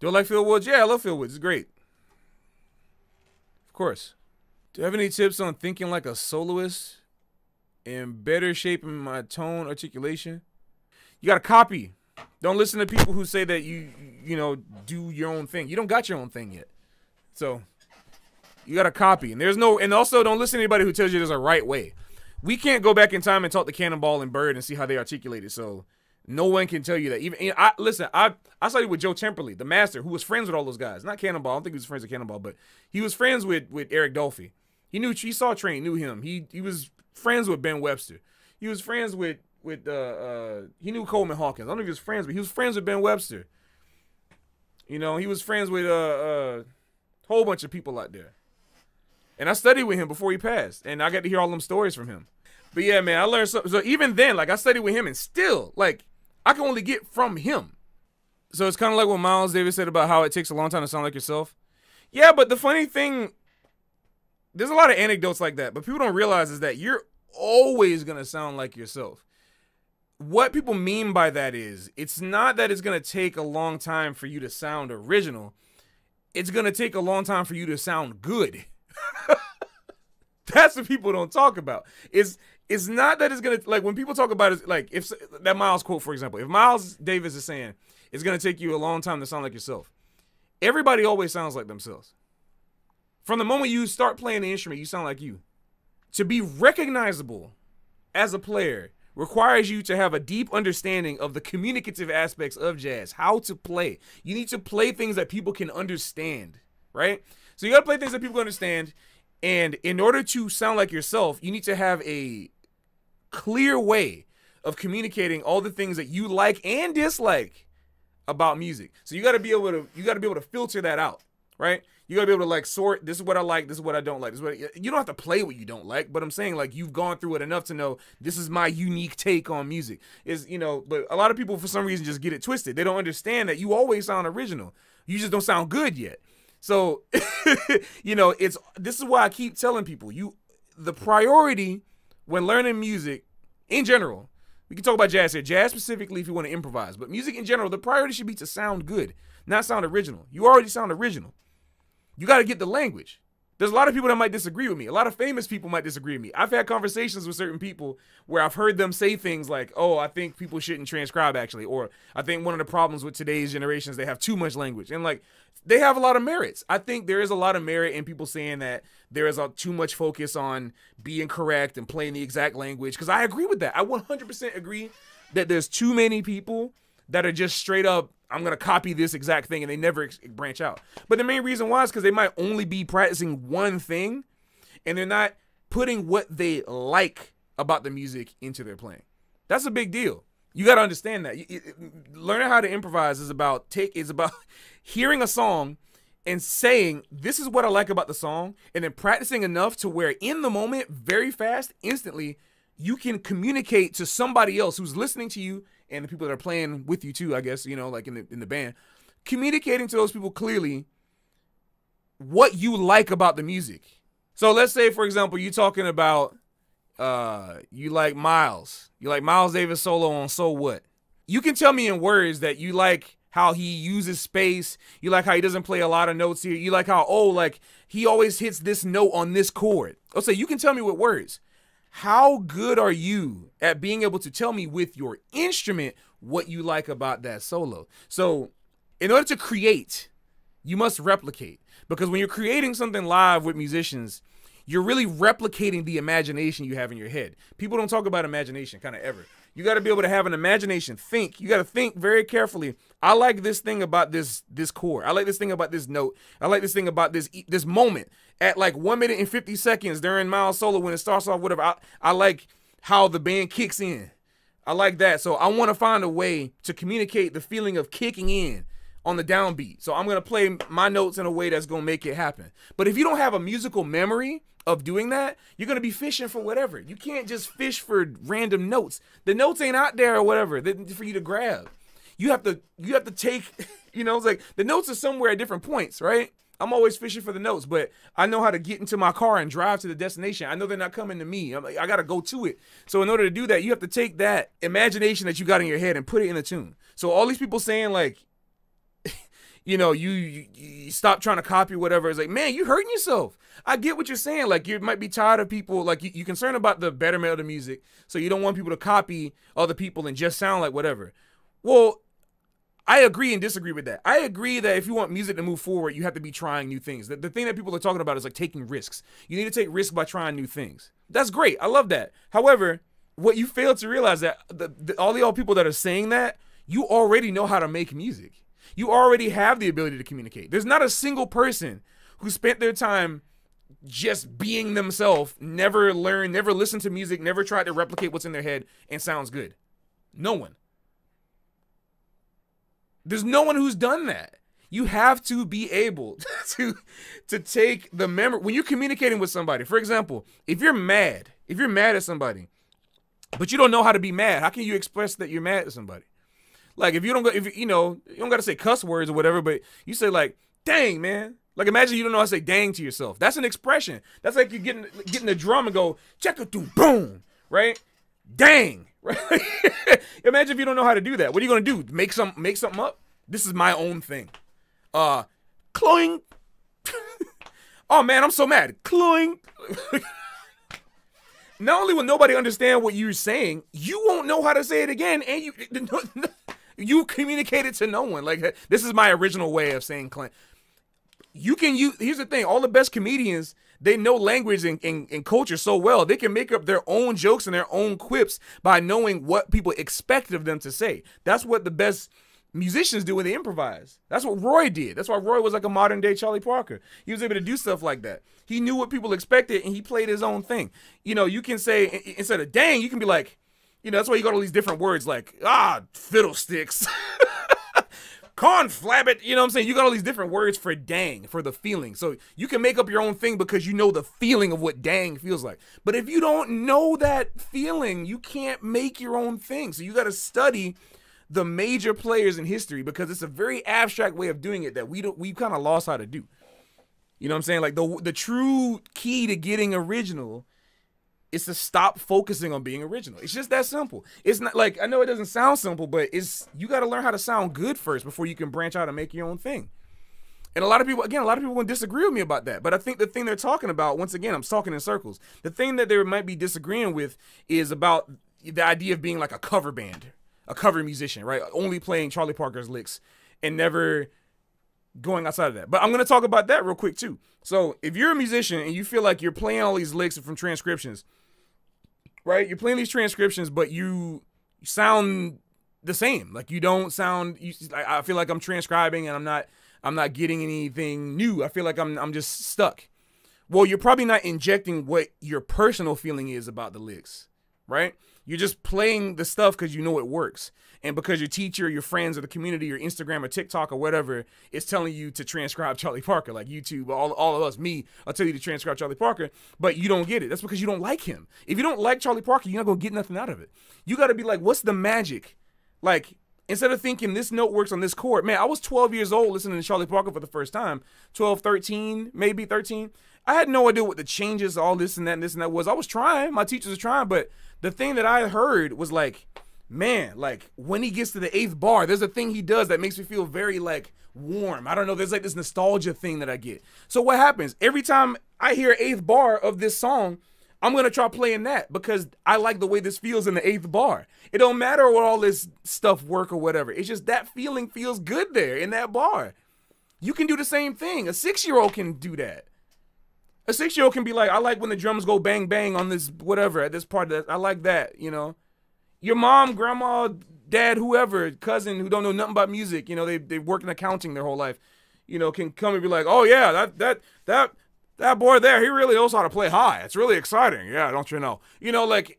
Do I like Phil Woods? Yeah, I love Phil Woods. It's great. Of course. Do you have any tips on thinking like a soloist and better shaping my tone articulation? You got to copy. Don't listen to people who say that you you know do your own thing. You don't got your own thing yet. So you got to copy. And there's no and also don't listen to anybody who tells you there's a right way. We can't go back in time and talk to Cannonball and Bird and see how they articulated. So no one can tell you that. Even I listen, I I studied with Joe Temperley, the master, who was friends with all those guys. Not Cannonball. I don't think he was friends with Cannonball, but he was friends with with Eric Dolphy. He knew he saw Train, knew him. He he was friends with Ben Webster. He was friends with with uh, uh he knew Coleman Hawkins. I don't know if he was friends, but he was friends with Ben Webster. You know, he was friends with uh, uh, a whole bunch of people out there. And I studied with him before he passed, and I got to hear all them stories from him. But yeah, man, I learned something. So even then, like I studied with him, and still, like I can only get from him. So it's kind of like what Miles Davis said about how it takes a long time to sound like yourself. Yeah, but the funny thing, there's a lot of anecdotes like that, but people don't realize is that you're always gonna sound like yourself. What people mean by that is, it's not that it's gonna take a long time for you to sound original. It's gonna take a long time for you to sound good. That's what people don't talk about. Is it's not that it's gonna like when people talk about it, like if that Miles quote, for example, if Miles Davis is saying it's gonna take you a long time to sound like yourself, everybody always sounds like themselves. From the moment you start playing the instrument, you sound like you. To be recognizable as a player requires you to have a deep understanding of the communicative aspects of jazz, how to play. You need to play things that people can understand, right? So you got to play things that people understand. And in order to sound like yourself, you need to have a clear way of communicating all the things that you like and dislike about music. So you got to be able to you got to be able to filter that out, right? You got to be able to like sort this is what I like, this is what I don't like. This is what you don't have to play what you don't like, but I'm saying like you've gone through it enough to know this is my unique take on music. Is you know, but a lot of people for some reason just get it twisted. They don't understand that you always sound original. You just don't sound good yet. So, you know, it's this is why I keep telling people you the priority when learning music in general. We can talk about jazz here, jazz specifically if you want to improvise, but music in general, the priority should be to sound good, not sound original. You already sound original. You got to get the language. There's a lot of people that might disagree with me. A lot of famous people might disagree with me. I've had conversations with certain people where I've heard them say things like, "Oh, I think people shouldn't transcribe actually," or "I think one of the problems with today's generation is they have too much language." And like, they have a lot of merits. I think there is a lot of merit in people saying that there is a too much focus on being correct and playing the exact language because I agree with that. I 100% agree that there's too many people that are just straight up I'm gonna copy this exact thing and they never branch out. But the main reason why is because they might only be practicing one thing, and they're not putting what they like about the music into their playing. That's a big deal. You got to understand that. learning how to improvise is about take is about hearing a song and saying this is what I like about the song, and then practicing enough to where in the moment, very fast, instantly, you can communicate to somebody else who's listening to you and the people that are playing with you too, I guess, you know, like in the in the band, communicating to those people clearly what you like about the music. So let's say for example, you're talking about uh you like Miles. You like Miles Davis solo on So What? You can tell me in words that you like how he uses space. You like how he doesn't play a lot of notes here. You like how oh like he always hits this note on this chord. Oh, so you can tell me with words how good are you at being able to tell me with your instrument what you like about that solo? So, in order to create, you must replicate because when you're creating something live with musicians, you're really replicating the imagination you have in your head. People don't talk about imagination kind of ever. You got to be able to have an imagination. Think. You got to think very carefully. I like this thing about this this chord. I like this thing about this note. I like this thing about this this moment at like one minute and fifty seconds during Miles solo when it starts off. Whatever. I, I like how the band kicks in. I like that. So I want to find a way to communicate the feeling of kicking in on the downbeat. So I'm gonna play my notes in a way that's gonna make it happen. But if you don't have a musical memory of doing that, you're gonna be fishing for whatever. You can't just fish for random notes. The notes ain't out there or whatever for you to grab. You have to you have to take, you know, it's like the notes are somewhere at different points, right? I'm always fishing for the notes, but I know how to get into my car and drive to the destination. I know they're not coming to me. I'm like, I got to go to it. So in order to do that, you have to take that imagination that you got in your head and put it in a tune. So all these people saying like you know, you, you, you stop trying to copy whatever. It's like, man, you hurting yourself. I get what you're saying. Like, you might be tired of people, like, you, you're concerned about the betterment of the music, so you don't want people to copy other people and just sound like whatever. Well, I agree and disagree with that. I agree that if you want music to move forward, you have to be trying new things. The, the thing that people are talking about is like taking risks. You need to take risks by trying new things. That's great. I love that. However, what you fail to realize that the, the, all the old people that are saying that, you already know how to make music. You already have the ability to communicate. There's not a single person who spent their time just being themselves, never learned, never listened to music, never tried to replicate what's in their head and sounds good. No one. There's no one who's done that. You have to be able to to take the memory when you're communicating with somebody. For example, if you're mad, if you're mad at somebody, but you don't know how to be mad, how can you express that you're mad at somebody? Like if you don't go, if you know, you don't got to say cuss words or whatever, but you say like, "Dang, man." Like imagine you don't know how to say "dang" to yourself. That's an expression. That's like you getting getting the drum and go check it through, boom, right? Dang, right? imagine if you don't know how to do that. What are you gonna do? Make some make something up? This is my own thing. Uh, cloing. oh man, I'm so mad. Cloing. Not only will nobody understand what you're saying, you won't know how to say it again, and you you communicate it to no one. Like this is my original way of saying Clint. You can use. Here's the thing: all the best comedians they know language and, and, and, culture so well they can make up their own jokes and their own quips by knowing what people expect of them to say that's what the best musicians do when they improvise. That's what Roy did. That's why Roy was like a modern day Charlie Parker. He was able to do stuff like that. He knew what people expected and he played his own thing. You know, you can say instead of dang, you can be like, you know, that's why you got all these different words like ah fiddlesticks. Conflabbit, you know what I'm saying? You got all these different words for dang, for the feeling. So you can make up your own thing because you know the feeling of what dang feels like. But if you don't know that feeling, you can't make your own thing. So you got to study the major players in history because it's a very abstract way of doing it that we don't we kind of lost how to do. You know what I'm saying? Like the the true key to getting original is to stop focusing on being original. It's just that simple. It's not like I know it doesn't sound simple, but it's you got to learn how to sound good first before you can branch out and make your own thing. And a lot of people, again, a lot of people will disagree with me about that. But I think the thing they're talking about, once again, I'm talking in circles. The thing that they might be disagreeing with is about the idea of being like a cover band, a cover musician, right? Only playing Charlie Parker's licks and never going outside of that. But I'm going to talk about that real quick too. So, if you're a musician and you feel like you're playing all these licks from transcriptions, right? You're playing these transcriptions, but you sound the same. Like you don't sound. You, I feel like I'm transcribing and I'm not. I'm not getting anything new. I feel like I'm. I'm just stuck. Well, you're probably not injecting what your personal feeling is about the licks, right? You're just playing the stuff because you know it works. And because your teacher, your friends, or the community, or Instagram, or TikTok, or whatever is telling you to transcribe Charlie Parker, like YouTube, all, all of us, me, I'll tell you to transcribe Charlie Parker, but you don't get it. That's because you don't like him. If you don't like Charlie Parker, you're not going to get nothing out of it. You got to be like, what's the magic? Like, instead of thinking this note works on this chord, man, I was 12 years old listening to Charlie Parker for the first time, 12, 13, maybe 13. I had no idea what the changes, all this and that and this and that was. I was trying, my teachers were trying, but the thing that I heard was like, man, like when he gets to the eighth bar, there's a thing he does that makes me feel very like warm. I don't know. There's like this nostalgia thing that I get. So what happens every time I hear eighth bar of this song? I'm gonna try playing that because I like the way this feels in the eighth bar. It don't matter what all this stuff work or whatever. It's just that feeling feels good there in that bar. You can do the same thing. A six year old can do that. A six year old can be like, I like when the drums go bang bang on this whatever at this part. I like that. You know, your mom, grandma, dad, whoever, cousin who don't know nothing about music. You know, they they work in accounting their whole life. You know, can come and be like, oh yeah, that that that that boy there, he really knows how to play high. It's really exciting. Yeah, don't you know? You know, like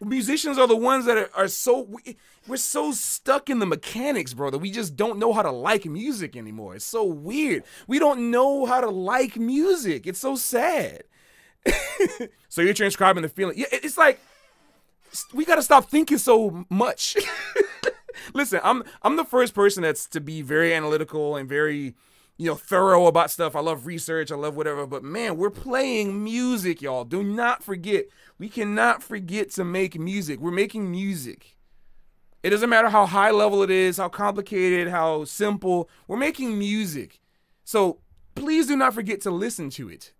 musicians are the ones that are, are so we, we're so stuck in the mechanics, bro, that we just don't know how to like music anymore. It's so weird. We don't know how to like music. It's so sad. so you're transcribing the feeling. Yeah, it's like we got to stop thinking so much. Listen, I'm I'm the first person that's to be very analytical and very you know, thorough about stuff. I love research. I love whatever. But man, we're playing music, y'all. Do not forget. We cannot forget to make music. We're making music. It doesn't matter how high level it is, how complicated, how simple. We're making music. So please do not forget to listen to it.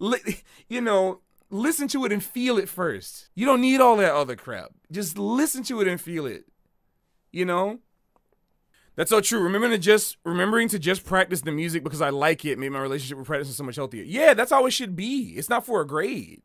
you know, listen to it and feel it first. You don't need all that other crap. Just listen to it and feel it. You know? That's so true. Remembering to just remembering to just practice the music because I like it made my relationship with practicing so much healthier. Yeah, that's how it should be. It's not for a grade.